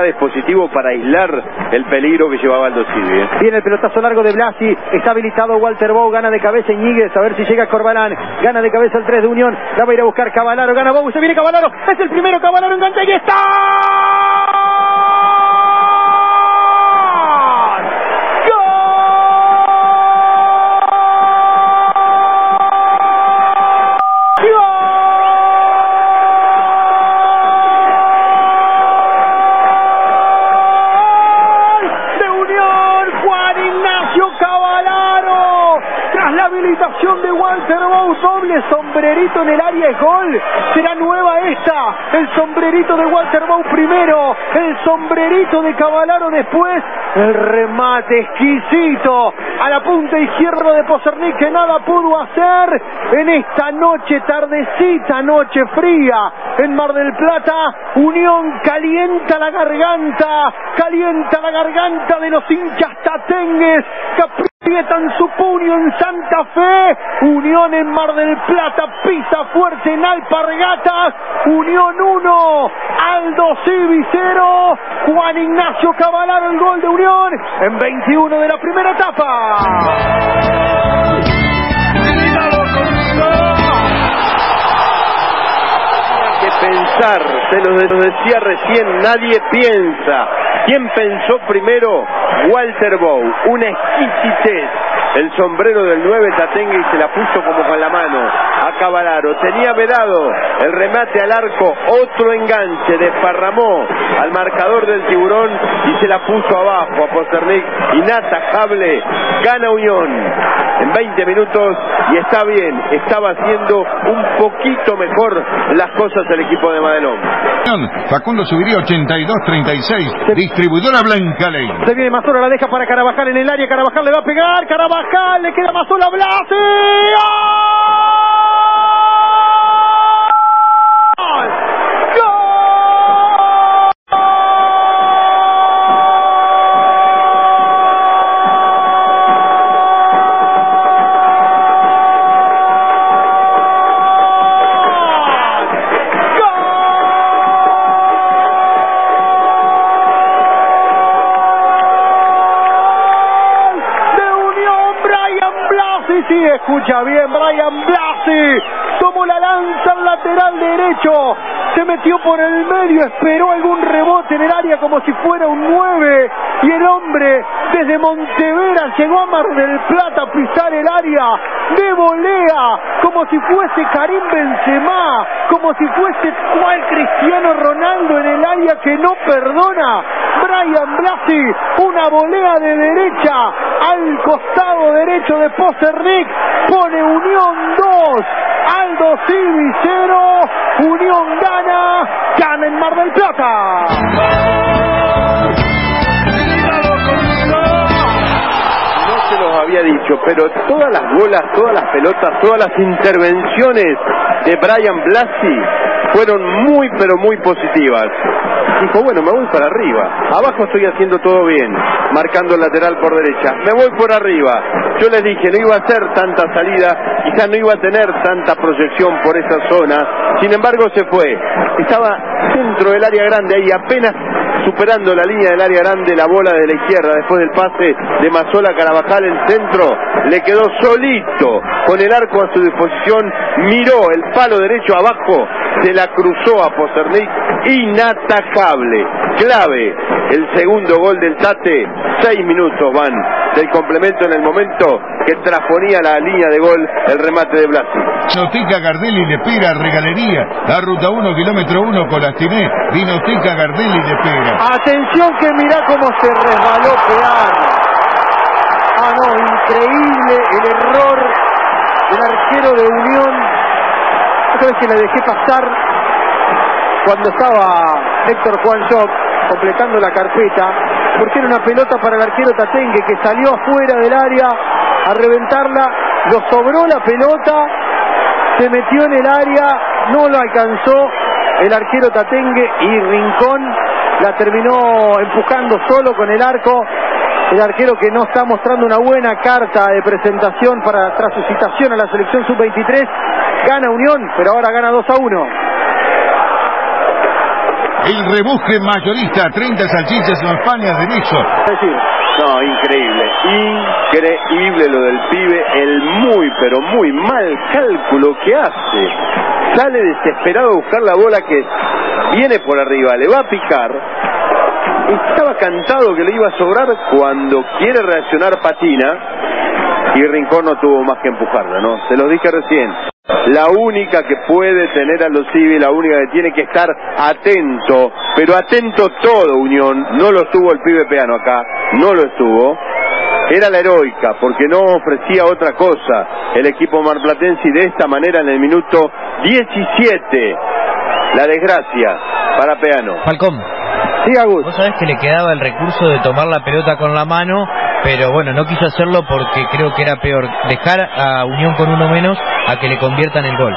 verdad es positivo para aislar el peligro que llevaba Aldo Civi. ¿eh? Viene el pelotazo largo de Blasi, está habilitado Walter Bow, gana de cabeza Iñiguez, a ver si llega Corbalán, gana de cabeza el 3 de Unión, la va a ir a buscar Cavalaro, gana Bow, se viene Cavalaro, es el primero Cavalaro en y está. De Walter Bow, doble sombrerito en el área es gol. Será nueva esta. El sombrerito de Walter Bow primero, el sombrerito de Cavalaro después. El remate exquisito a la punta izquierda de Pozernic que nada pudo hacer en esta noche, tardecita, noche fría en Mar del Plata. Unión calienta la garganta, calienta la garganta de los hinchas tatengues aprietan su puño en Santa Fe, Unión en Mar del Plata, pisa fuerte en Alpargatas, Unión 1, Aldo Civi 0, Juan Ignacio Cavalaro el gol de Unión en 21 de la primera etapa. pensar, se lo decía recién, nadie piensa. ¿Quién pensó primero? Walter Bow, una exquisitez el sombrero del 9 Tatengue y se la puso como con la mano a Cavalaro. Tenía vedado el remate al arco, otro enganche, desparramó al marcador del tiburón y se la puso abajo a Posternik. Inatajable, gana Unión en 20 minutos y está bien, estaba haciendo un poquito mejor las cosas el equipo de Madelón. Facundo subiría 82-36, distribuidora Blanca Ley. Se viene Mazora, la deja para Carabajal en el área, Carabajal le va a pegar, Carabajal le queda más sola Blasi. Sí, escucha bien, Brian Blasi. Tomó la lanza al lateral derecho, se metió por el medio, esperó algún rebote en el área como si fuera un 9 y el hombre desde Montevera llegó a Mar del Plata a pisar el área. De volea como si fuese Karim Benzema, como si fuese cual Cristiano Ronaldo en el área que no perdona. Brian Blasi, una volea de derecha al costado derecho de Posernick, pone Unión 2, Aldo Civi 0, Unión gana, gana en Mar del Plata. había dicho, pero todas las bolas, todas las pelotas, todas las intervenciones de Brian Blasi fueron muy, pero muy positivas. Dijo, bueno, me voy para arriba. Abajo estoy haciendo todo bien, marcando el lateral por derecha. Me voy por arriba. Yo les dije, no iba a hacer tanta salida, quizás no iba a tener tanta proyección por esa zona. Sin embargo, se fue. Estaba dentro del área grande ahí, apenas superando la línea del área grande, la bola de la izquierda, después del pase de Mazola Carabajal en centro, le quedó solito, con el arco a su disposición, miró el palo derecho abajo, se la cruzó a Posernic, inatajable, clave, el segundo gol del Tate, seis minutos van del complemento en el momento que trasponía la línea de gol el remate de Blasi. Vinoteca Gardelli le pega regalería, la ruta 1, kilómetro 1 con Lastiné, Vinoteca Gardelli le pega. Atención que mirá cómo se resbaló Peano. Ah, no, increíble el error del arquero de Unión. Vez que le dejé pasar cuando estaba Héctor Juan completando la carpeta, porque era una pelota para el arquero Tatengue que salió afuera del área a reventarla, lo sobró la pelota, se metió en el área, no lo alcanzó el arquero Tatengue y Rincón la terminó empujando solo con el arco. El arquero que no está mostrando una buena carta de presentación para tras su citación a la selección sub-23. Gana Unión, pero ahora gana 2 a 1. El rebuje mayorista, 30 salchichas en España. Es decir, no, increíble, increíble lo del pibe, el muy, pero muy mal cálculo que hace. Sale desesperado a buscar la bola que viene por arriba, le va a picar. Estaba cantado que le iba a sobrar cuando quiere reaccionar patina y Rincón no tuvo más que empujarla, ¿no? Se lo dije recién. La única que puede tener a los civiles, la única que tiene que estar atento, pero atento todo Unión, no lo estuvo el pibe peano acá, no lo estuvo, era la heroica, porque no ofrecía otra cosa el equipo marplatense y de esta manera en el minuto 17, la desgracia para Peano. Falcón. Sí, Agus. Vos sabés que le quedaba el recurso de tomar la pelota con la mano, pero bueno, no quiso hacerlo porque creo que era peor dejar a Unión con uno menos a que le conviertan el gol.